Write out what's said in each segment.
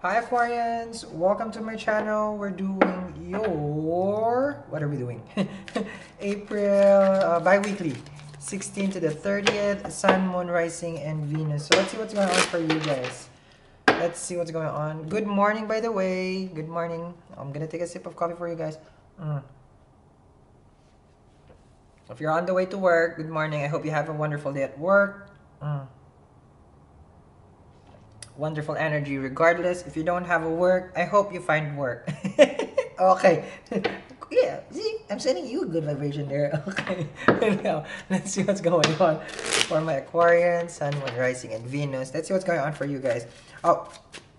Hi Aquarians, welcome to my channel. We're doing your, what are we doing? April uh, bi-weekly, 16 to the 30th, Sun, Moon, Rising, and Venus. So let's see what's going on for you guys. Let's see what's going on. Good morning, by the way. Good morning. I'm gonna take a sip of coffee for you guys. Mm. If you're on the way to work, good morning. I hope you have a wonderful day at work. Mm. Wonderful energy. Regardless, if you don't have a work, I hope you find work. okay. yeah, see, I'm sending you a good vibration there. Okay. now, let's see what's going on for my Aquarian, Sun, Moon, Rising, and Venus. Let's see what's going on for you guys. Oh,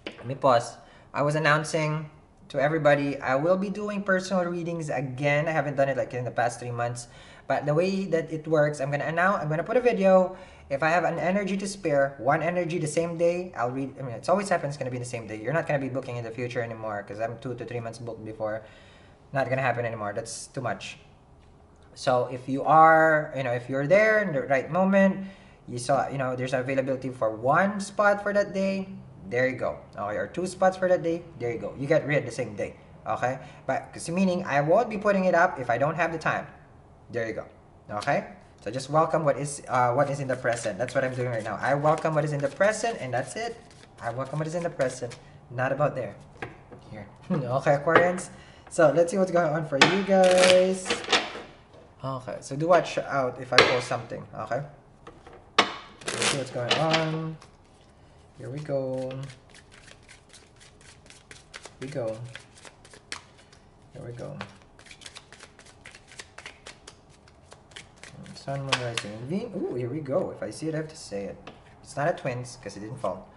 let me pause. I was announcing to everybody I will be doing personal readings again. I haven't done it like in the past three months. But the way that it works, I'm gonna announce, I'm gonna put a video. If I have an energy to spare, one energy the same day, I'll read. I mean, it's always happens gonna be the same day. You're not gonna be booking in the future anymore because I'm two to three months booked before. Not gonna happen anymore. That's too much. So if you are, you know, if you're there in the right moment, you saw, you know, there's availability for one spot for that day. There you go. Okay, or two spots for that day. There you go. You get read the same day. Okay, but because meaning I won't be putting it up if I don't have the time. There you go. Okay? So just welcome what is uh, what is in the present. That's what I'm doing right now. I welcome what is in the present, and that's it. I welcome what is in the present. Not about there. Here. okay, Aquarians. So let's see what's going on for you guys. Okay, so do watch out if I post something. Okay. Let's see what's going on. Here we go. Here we go. Here we go. Sun, Moon, Rising, and Venus. Ooh, here we go. If I see it, I have to say it. It's not a twins, because it didn't fall.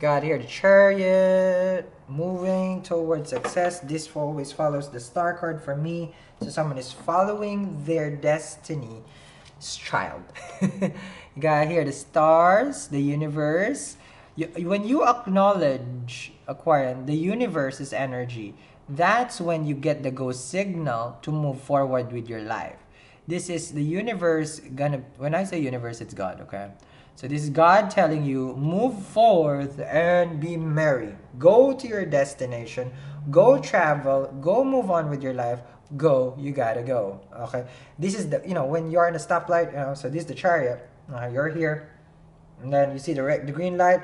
Got here the chariot, moving towards success. This always follows the star card for me. So someone is following their destiny. Child. got here the stars, the universe. You, when you acknowledge, Aquarian, the universe is energy, that's when you get the go signal to move forward with your life this is the universe gonna when i say universe it's god okay? So this is god telling you move forth and be merry. Go to your destination go travel go move on with your life go you gotta go okay? This is the you know when you're in a stoplight you know so this is the chariot uh, you're here and then you see the red the green light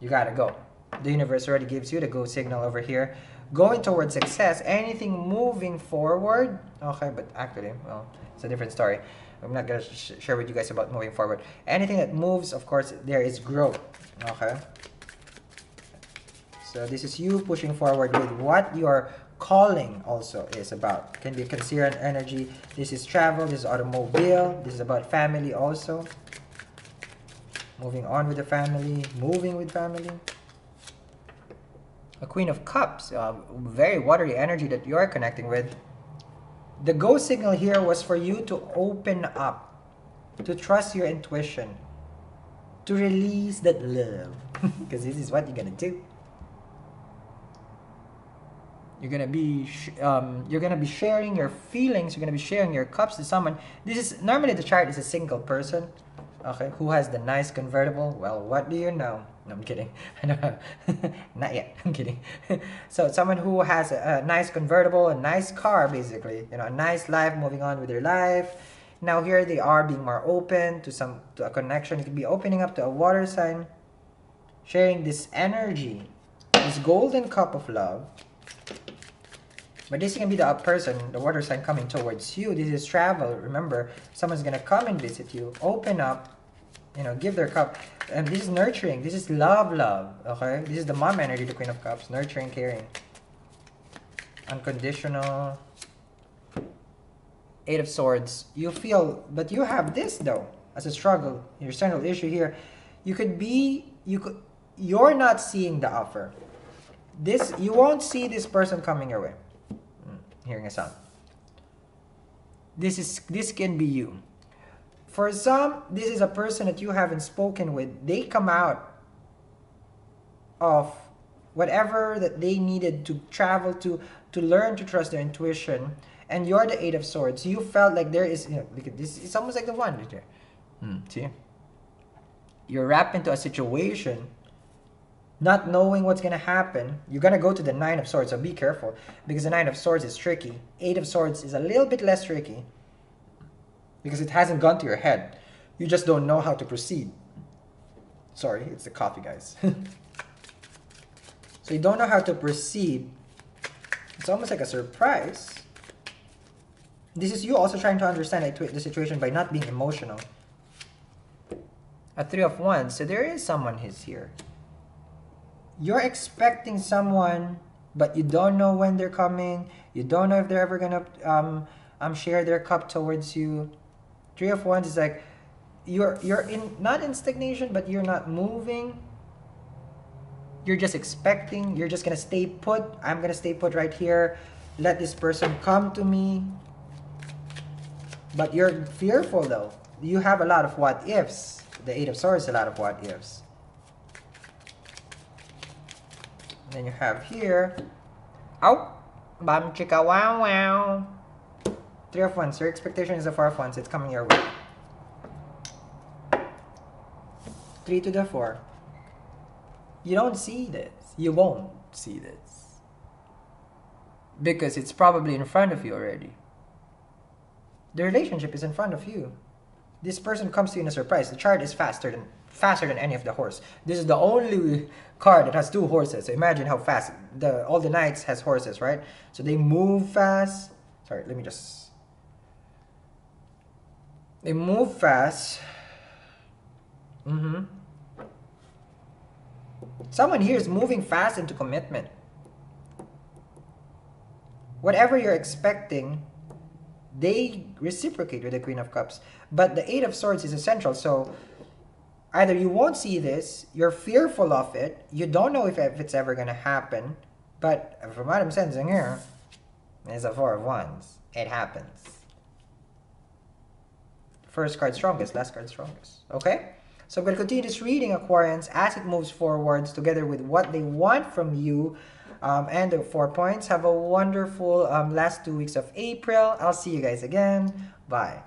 you gotta go the universe already gives you the go signal over here going towards success anything moving forward okay but actually well it's a different story. I'm not gonna sh share with you guys about moving forward. Anything that moves, of course, there is growth. Okay. So this is you pushing forward with what your calling also is about. Can be considered energy. This is travel. This is automobile. This is about family also. Moving on with the family. Moving with family. A Queen of Cups. Uh, very watery energy that you're connecting with the go signal here was for you to open up, to trust your intuition, to release that love. Because this is what you're gonna do. You're gonna be um, you're gonna be sharing your feelings. You're gonna be sharing your cups to someone. This is normally the chariot is a single person, okay, who has the nice convertible. Well, what do you know? No, I'm kidding. Not yet. I'm kidding. so someone who has a, a, nice convertible, a nice car, basically, you know, a nice life, moving on with their life. Now here they are being more open to some to a connection. It could be opening up to a water sign, sharing this energy, this golden cup of love. But this can be the person, the water sign coming towards you. This is travel. Remember, someone's gonna come and visit you. Open up you know, give their cup. And this is nurturing. This is love, love. Okay? This is the mom energy, the Queen of Cups. Nurturing, caring. Unconditional. Eight of Swords. You feel, but you have this though, as a struggle. Your central issue here. You could be, you could, you're not seeing the offer. This, you won't see this person coming your way. Hmm, hearing a sound. This is, this can be you for some, this is a person that you haven't spoken with. They come out of whatever that they needed to travel to to learn to trust their intuition and you're the eight of swords you felt like there is you know look at this it's almost like the one right here hmm, see you're wrapped into a situation not knowing what's gonna happen. You're gonna go to the Nine of Swords, so be careful because the Nine of Swords is tricky. Eight of Swords is a little bit less tricky because it hasn't gone to your head. You just don't know how to proceed. Sorry, it's the coffee, guys. so you don't know how to proceed. It's almost like a surprise. This is you also trying to understand the situation by not being emotional. A three of wands, so there is someone who's here. You're expecting someone, but you don't know when they're coming. You don't know if they're ever gonna um, um share their cup towards you. Three of wands is like you're you're in not in stagnation, but you're not moving. You're just expecting. You're just gonna stay put. I'm gonna stay put right here. Let this person come to me. But you're fearful though. You have a lot of what ifs. The Eight of Swords, a lot of what ifs. then you have here, oh, bam chika wow wow. Three of Wands. Your expectation is a Four of Wands. It's coming your way. Three to the four. You don't see this. You won't see this. Because it's probably in front of you already. The relationship is in front of you. This person comes to you in a surprise. The chariot is faster than faster than any of the horse. This is the only card that has two horses. So imagine how fast the all the knights has horses, right? So they move fast. Sorry, let me just they move fast. Mm-hmm. Someone here is moving fast into commitment. Whatever you're expecting, they reciprocate with the Queen of Cups. But the Eight of Swords is essential. So either you won't see this, you're fearful of it, you don't know if, if it's ever going to happen. But from what I'm sensing here, it's a Four of Wands. It happens. First card strongest, last card strongest. Okay? So I'm going to continue this reading, Aquarians, as it moves forwards together with what they want from you um, and the four points. Have a wonderful um, last two weeks of April. I'll see you guys again. Bye.